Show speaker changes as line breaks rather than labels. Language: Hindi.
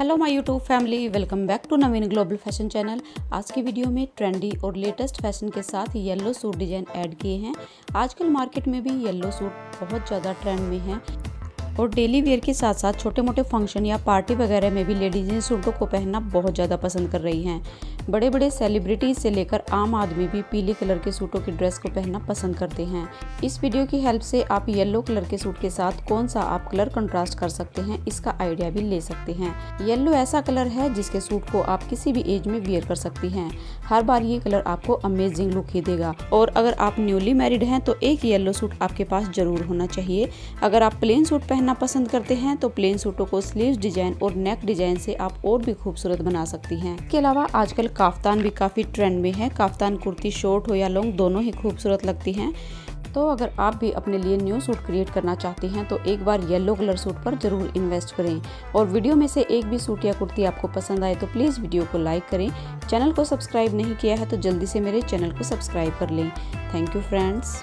Hello my YouTube family welcome back to Naveen global fashion channel आज की वीडियो में ट्रेंडी और लेटेस्ट फ़ैशन के साथ येलो सूट डिज़ाइन ऐड किए हैं। आजकल मार्केट में भी येलो सूट बहुत ज़्यादा ट्रेंड में है। और डेली वेयर के साथ साथ छोटे मोटे फ़ंक्शन या पार्टी वगैरह में भी लेडीज़ इन सूटों को पहनना बहुत ज़्यादा पसंद कर रही हैं। बड़े बड़े सेलिब्रिटीज से लेकर आम आदमी भी पीले कलर के सूटों की ड्रेस को पहनना पसंद करते हैं। इस वीडियो की हेल्प से आप येलो कलर के सूट के साथ कौन सा आप कलर कंट्रास्ट कर सकते हैं, इसका आइडिया भी ले सकते हैं। येलो ऐसा कलर है जिसके सूट को आप किसी भी एज में वियर कर सकती हैं। हर बार ये कलर आपको अमेजिंग लुक ही देगा। और अगर आप न्यूली मैरिड हैं तो एक येलो सूट आपके पास ज़रूर होना चाहिए। अगर आप प्लेन सूट पहनना पसंद करते हैं तो प्लेन सूटों को स्लीव डिज़ाइन और नेक डिज़ाइन से आप और भी खूबसूरत बना सकती हैं। इसके अलावा आजकल काफ्तान भी काफ़ी ट्रेंड में है। काफ्तान कुर्ती शॉर्ट हो या लॉन्ग दोनों ही खूबसूरत लगती हैं। तो अगर आप भी अपने लिए न्यू सूट क्रिएट करना चाहते हैं तो एक बार येलो कलर सूट पर ज़रूर इन्वेस्ट करें। और वीडियो में से एक भी सूट या कुर्ती आपको पसंद आए तो प्लीज़ वीडियो को लाइक करें। चैनल को सब्सक्राइब नहीं किया है तो जल्दी से मेरे चैनल को सब्सक्राइब कर लें। Thank you friends